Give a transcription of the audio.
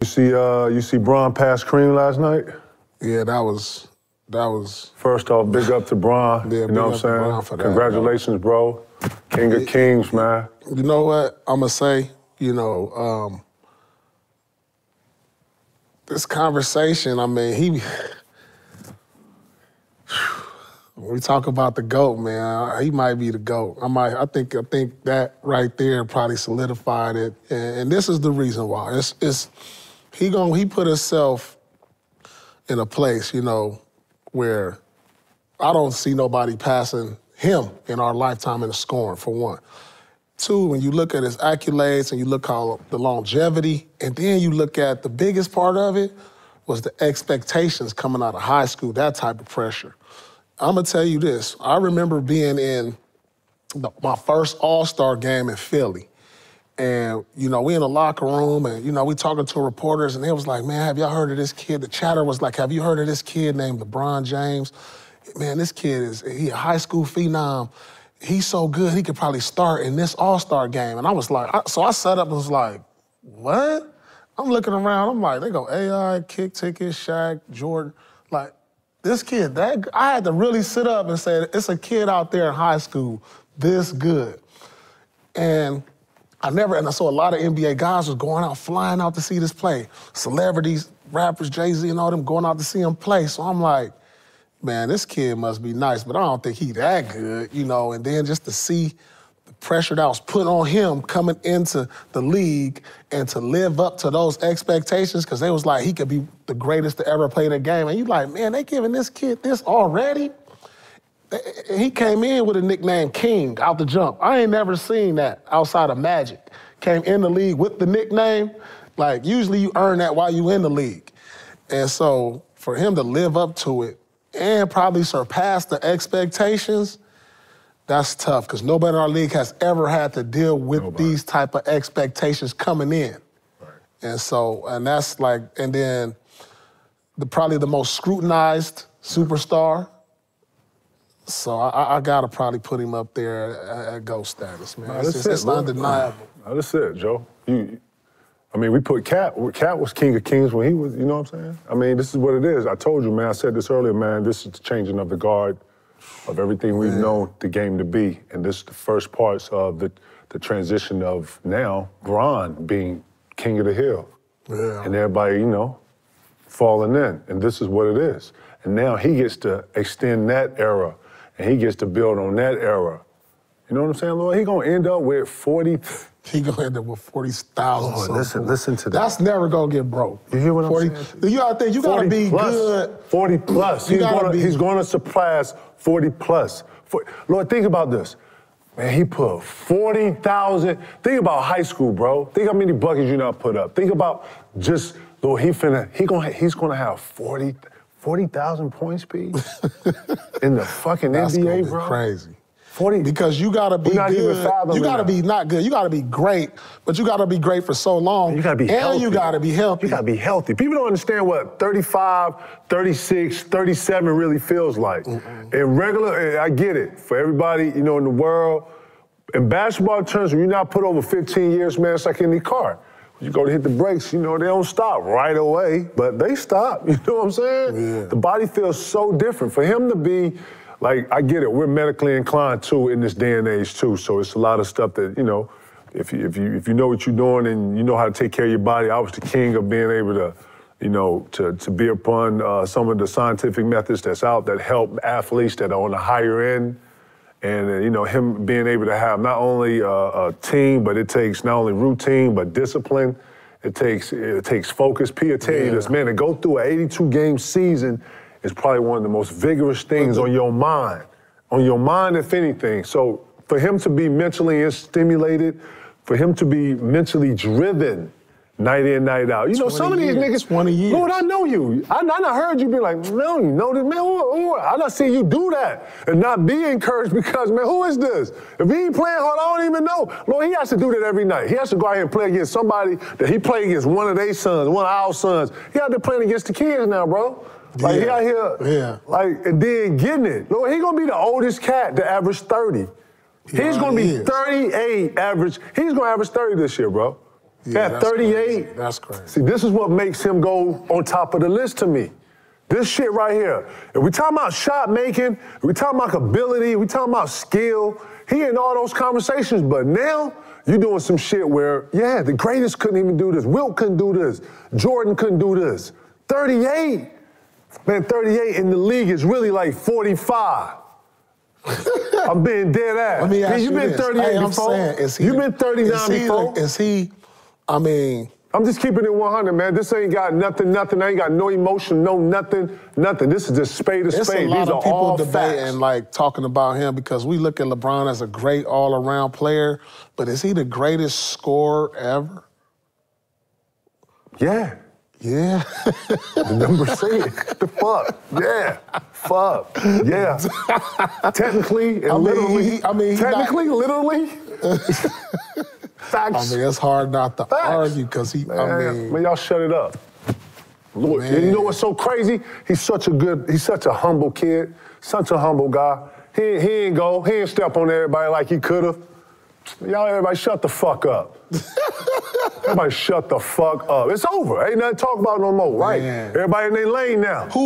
You see, uh, you see Bron pass Kareem last night. Yeah, that was that was. First off, big up to Bron. Yeah, you know what I'm saying? for that, Congratulations, bro. King of Kings, man. You know what I'm gonna say? You know, um, this conversation. I mean, he. When we talk about the goat, man, he might be the goat. I might. I think. I think that right there probably solidified it. And, and this is the reason why. It's. It's. He going He put himself in a place, you know, where I don't see nobody passing him in our lifetime in the scoring, for one. Two, when you look at his accolades and you look how the longevity, and then you look at the biggest part of it was the expectations coming out of high school, that type of pressure. I'm gonna tell you this. I remember being in the, my first All-Star game in Philly. And, you know, we in the locker room and, you know, we talking to reporters and they was like, man, have y'all heard of this kid? The chatter was like, have you heard of this kid named LeBron James? Man, this kid is, he a high school phenom. He's so good, he could probably start in this All-Star game. And I was like, I, so I set up and was like, what? I'm looking around, I'm like, they go AI, kick ticket, Shaq, Jordan. Like, this kid, that I had to really sit up and say, it's a kid out there in high school this good. And I never, and I saw a lot of NBA guys was going out, flying out to see this play. Celebrities, rappers, Jay-Z and all them going out to see him play. So I'm like, man, this kid must be nice, but I don't think he that good, you know. And then just to see the pressure that was put on him coming into the league and to live up to those expectations, because they was like, he could be the greatest to ever play the game. And you like, man, they giving this kid this already? He came in with a nickname King out the jump. I ain't never seen that outside of Magic. Came in the league with the nickname. Like, usually you earn that while you in the league. And so for him to live up to it and probably surpass the expectations, that's tough because nobody in our league has ever had to deal with nobody. these type of expectations coming in. Right. And so, and that's like, and then the probably the most scrutinized superstar. So I, I gotta probably put him up there at, at status, man. No, it's, just, it's undeniable. No, that's it, Joe. You, I mean, we put Cat. Cat was king of kings when he was. You know what I'm saying? I mean, this is what it is. I told you, man. I said this earlier, man. This is the changing of the guard of everything we've known the game to be, and this is the first parts of the the transition of now Bron being king of the hill, yeah. and everybody, you know, falling in, and this is what it is. And now he gets to extend that era, and he gets to build on that era. You know what I'm saying, Lord? He gonna end up with 40. He gonna end up with forty thousand. Oh, listen, listen to that. That's never gonna get broke. You hear what 40, I'm saying? You gotta think. You gotta be plus, good. Forty plus. he's, gonna be- he's gonna surpass forty plus. For, Lord, think about this. Man, he put forty thousand. Think about high school, bro. Think how many buckets you not put up. Think about just Lord. He finna. He gonna. He's gonna have 40 40,000 points, speed in the fucking That's NBA, be bro. crazy. 40 Because you gotta be good. You gotta be not good. You gotta be great, but you gotta be great for so long. You gotta be and healthy. you gotta be healthy. You gotta be healthy. People don't understand what 35, 36, 37 really feels like. In regular, I get it. For everybody, you know, in the world, in basketball terms, when you're not put over 15 years, man, it's like any car. You go to hit the brakes, you know, they don't stop right away, but they stop. You know what I'm saying? Yeah. The body feels so different. For him to be, like, I get it, we're medically inclined too in this day and age too. So it's a lot of stuff that, you know, if you, if you if you know what you're doing and you know how to take care of your body, I was the king of being able to, you know, to, to be upon uh, some of the scientific methods that's out that help athletes that are on the higher end. And, uh, you know, him being able to have not only a, a team, but it takes not only routine, but discipline. It takes it takes focus. P will tell you this, man, to go through an 82 game season is probably one of the most vigorous things on your mind. On your mind, if anything. So for him to be mentally stimulated, for him to be mentally driven night in, night out. You know, some of these years, niggas, 20 years. Lord, I know you. I, I done heard you be like, no, you know this, man. Who, who, I done seen you do that and not be encouraged because, man, who is this? If he ain't playing hard, I don't even know. Lord, he has to do that every night. He has to go out here and play against somebody that he played against one of their sons, one of our sons. He out there playing against the kids now, bro. Like, he out here, Yeah. like, and then getting it. Lord, he gonna be the oldest cat to average 30. He's gonna already be is. 38 average. He's gonna average 30 this year, bro. Yeah, At 38, crazy. That's crazy. See, this is what makes him go on top of the list to me. This shit right here. If we talking about shot making, we talking about ability, we talking about skill, he in all those conversations. But now you doing some shit where, yeah, the greatest couldn't even do this. Wilt couldn't do this. Jordan couldn't do this. 38. Man, 38 in the league is really like 45. I'm being dead ass. Let me ask Man, you you been this. 38 hey, I'm before. saying, is he you been 39 is he before. is he? I mean, I'm just keeping it 100, man. This ain't got nothing, nothing. I ain't got no emotion, no nothing, nothing. This is just spade to It's spade. a lot These of are people all debating, facts. like talking about him because we look at LeBron as a great all-around player, but is he the greatest scorer ever? Yeah, Yeah. the number say it. The fuck. Yeah. Fuck. Yeah. Technically and I mean, literally. he- I mean, technically, literally. I mean, it's hard not to Facts. argue because he. I Man, mean, man, y'all shut it up. Look, and you know what's so crazy? He's such a good, he's such a humble kid, such a humble guy. He, he ain't go, he ain't step on everybody like he could have. Y'all, everybody, shut the fuck up. everybody, shut the fuck up. It's over. Ain't nothing to talk about no more, right? Man. Everybody in their lane now.